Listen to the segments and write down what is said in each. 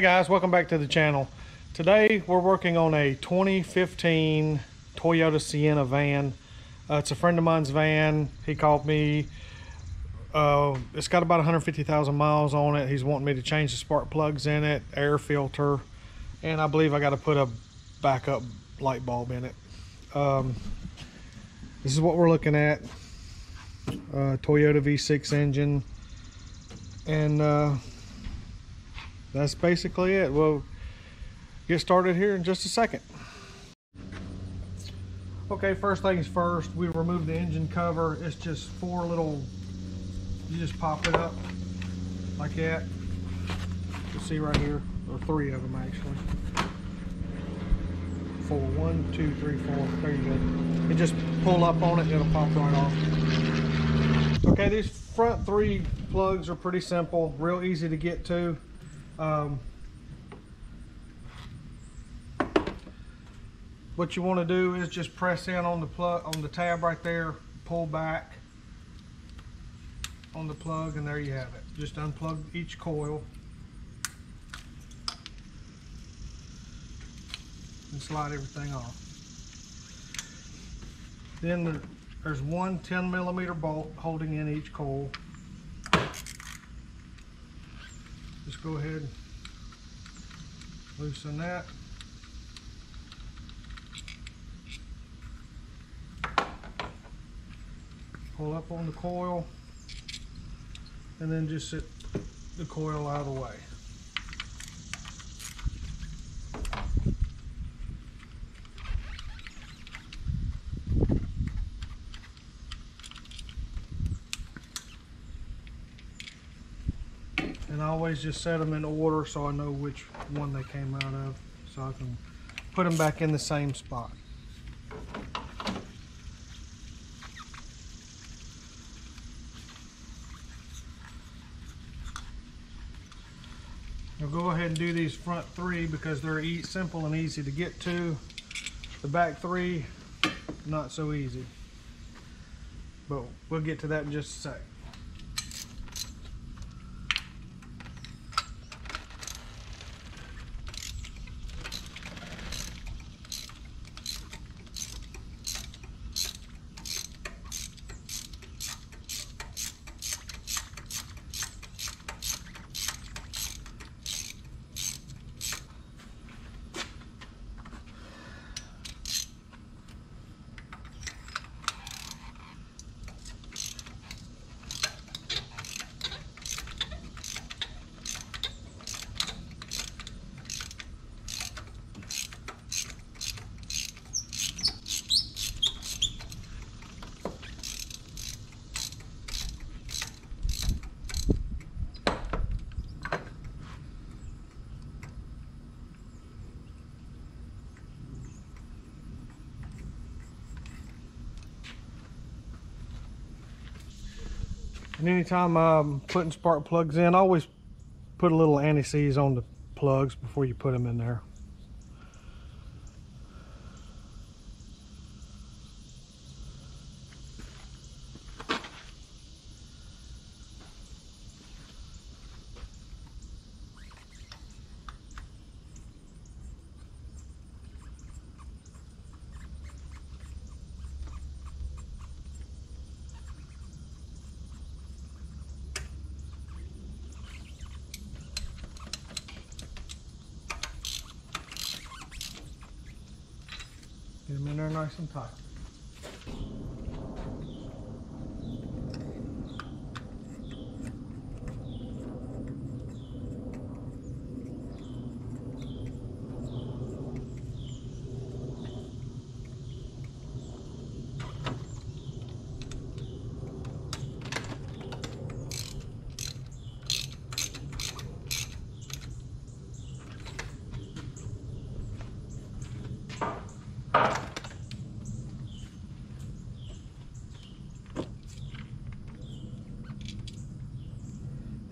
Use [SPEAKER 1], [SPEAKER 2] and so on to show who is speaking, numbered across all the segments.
[SPEAKER 1] Hey guys, welcome back to the channel. Today we're working on a 2015 Toyota Sienna van. Uh, it's a friend of mine's van. He called me. Uh, it's got about 150,000 miles on it. He's wanting me to change the spark plugs in it, air filter, and I believe I got to put a backup light bulb in it. Um, this is what we're looking at. Uh, Toyota V6 engine. And uh, that's basically it. We'll get started here in just a second. Okay, first things first, we remove the engine cover. It's just four little, you just pop it up like that. You see right here, or three of them actually. Four, one, two, three, four. There you go. You just pull up on it, it'll pop right off. Okay, these front three plugs are pretty simple, real easy to get to. Um, what you want to do is just press in on the plug on the tab right there, pull back on the plug, and there you have it. Just unplug each coil and slide everything off. Then there's one 10 millimeter bolt holding in each coil. Just go ahead loosen that. Pull up on the coil and then just sit the coil out of the way. and I always just set them in order so I know which one they came out of so I can put them back in the same spot. Now go ahead and do these front three because they're e simple and easy to get to. The back three, not so easy. But we'll get to that in just a sec. And anytime I'm putting spark plugs in, I always put a little anti-seize on the plugs before you put them in there. There nice and tight.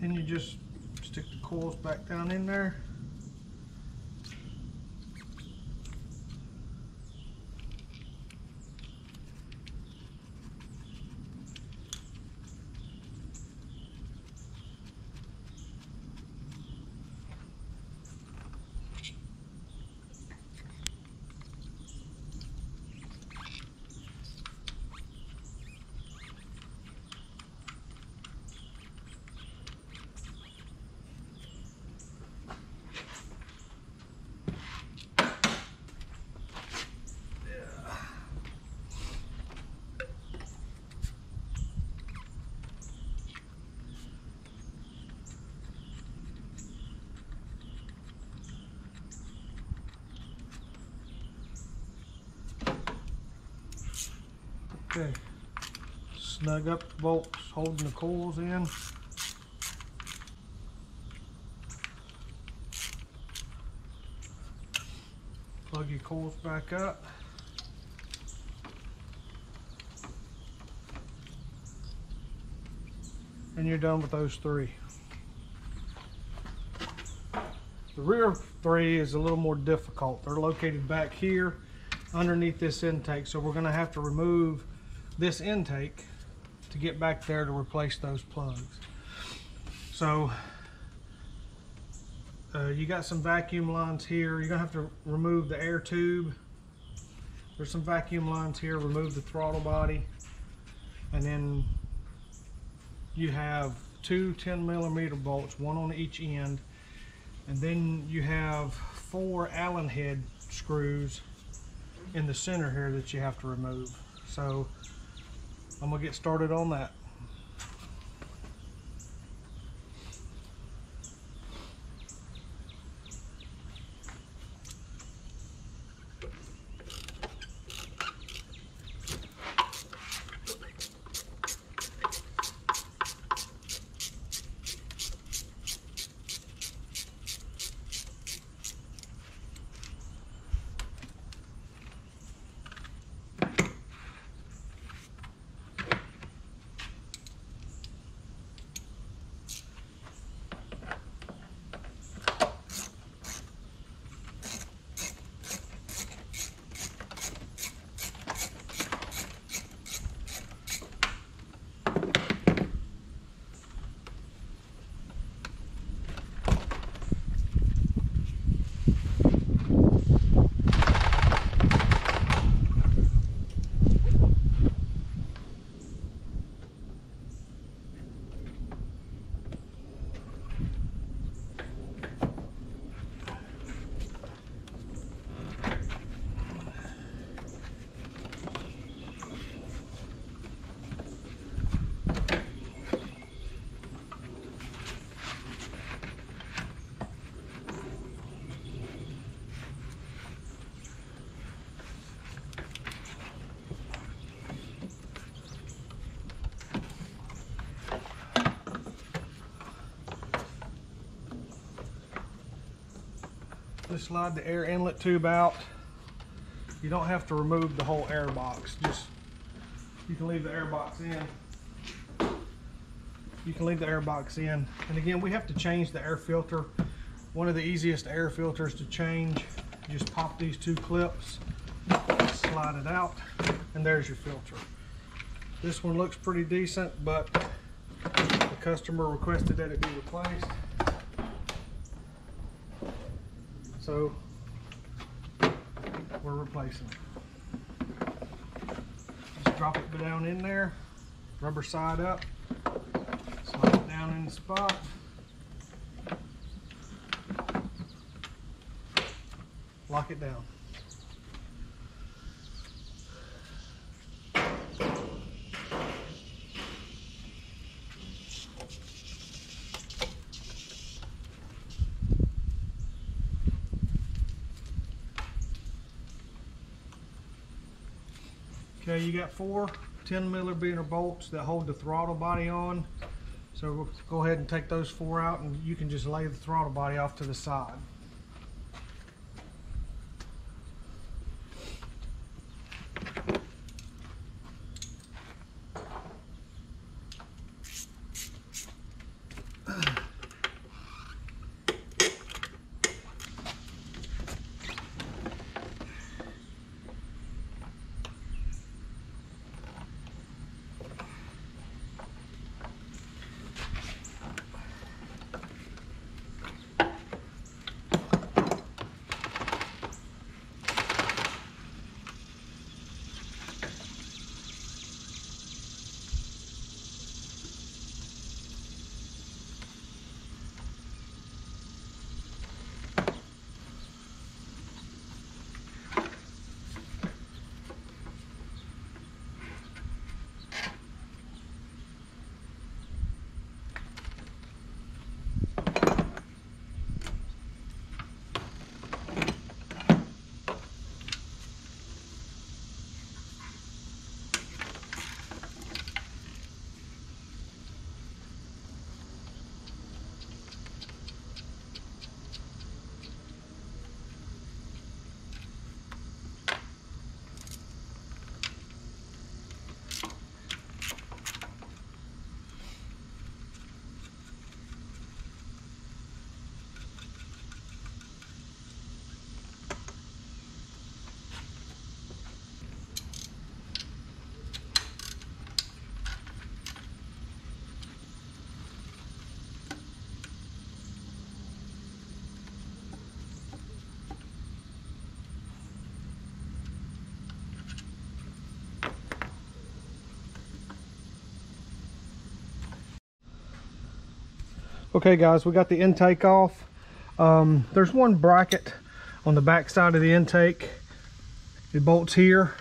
[SPEAKER 1] Then you just stick the coils back down in there. Okay. Snug up the bolts holding the coils in. Plug your coils back up. And you're done with those three. The rear three is a little more difficult. They're located back here underneath this intake. So we're gonna have to remove this intake to get back there to replace those plugs. So uh, you got some vacuum lines here. You're gonna have to remove the air tube. There's some vacuum lines here. Remove the throttle body. And then you have two 10 millimeter bolts, one on each end. And then you have four Allen head screws in the center here that you have to remove. So I'm gonna get started on that. Just slide the air inlet tube out. You don't have to remove the whole air box. Just you can leave the air box in. You can leave the air box in. And again, we have to change the air filter. One of the easiest air filters to change. Just pop these two clips, slide it out, and there's your filter. This one looks pretty decent, but the customer requested that it be replaced. So we're replacing. Just drop it down in there, rubber side up, slide it down in the spot. Lock it down. Okay, you got four 10 millimeter bolts that hold the throttle body on. So we'll go ahead and take those four out and you can just lay the throttle body off to the side. Okay guys, we got the intake off. Um, there's one bracket on the back side of the intake. It bolts here.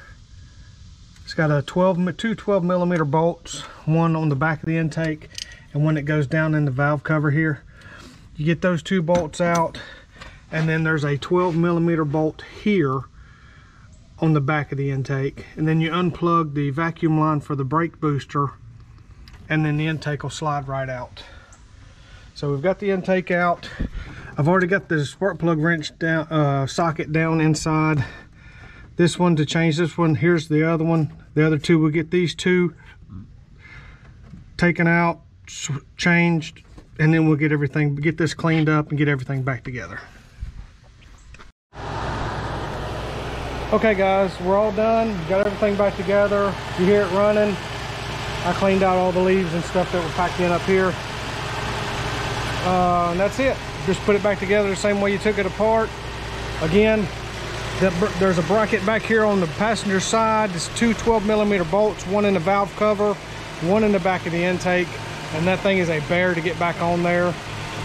[SPEAKER 1] It's got a 12, two 12 millimeter bolts, one on the back of the intake and one that goes down in the valve cover here. You get those two bolts out and then there's a 12 millimeter bolt here on the back of the intake and then you unplug the vacuum line for the brake booster and then the intake will slide right out so we've got the intake out I've already got the spark plug wrench down uh, socket down inside this one to change this one here's the other one the other two we'll get these two taken out changed and then we'll get everything get this cleaned up and get everything back together Okay guys, we're all done. Got everything back together. You hear it running. I cleaned out all the leaves and stuff that were packed in up here. Uh, and that's it. Just put it back together the same way you took it apart. Again, there's a bracket back here on the passenger side. It's two 12 millimeter bolts, one in the valve cover, one in the back of the intake. And that thing is a bear to get back on there.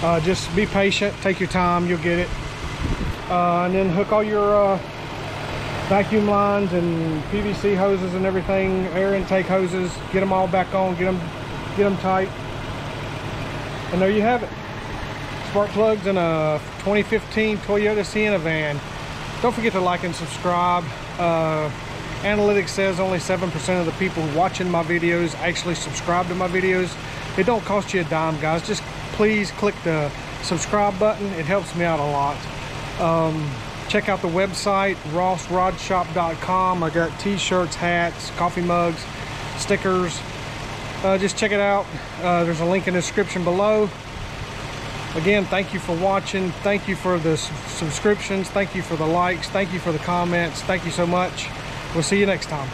[SPEAKER 1] Uh, just be patient, take your time, you'll get it. Uh, and then hook all your uh, vacuum lines and PVC hoses and everything, air intake hoses, get them all back on, get them, get them tight. And there you have it. Spark plugs in a 2015 Toyota Sienna van. Don't forget to like and subscribe. Uh, analytics says only 7% of the people watching my videos actually subscribe to my videos. It don't cost you a dime, guys. Just please click the subscribe button. It helps me out a lot. Um, check out the website rossrodshop.com i got t-shirts hats coffee mugs stickers uh, just check it out uh, there's a link in the description below again thank you for watching. Thank you for the subscriptions. Thank you for the likes. Thank you for the comments. Thank you so much. We'll see you next time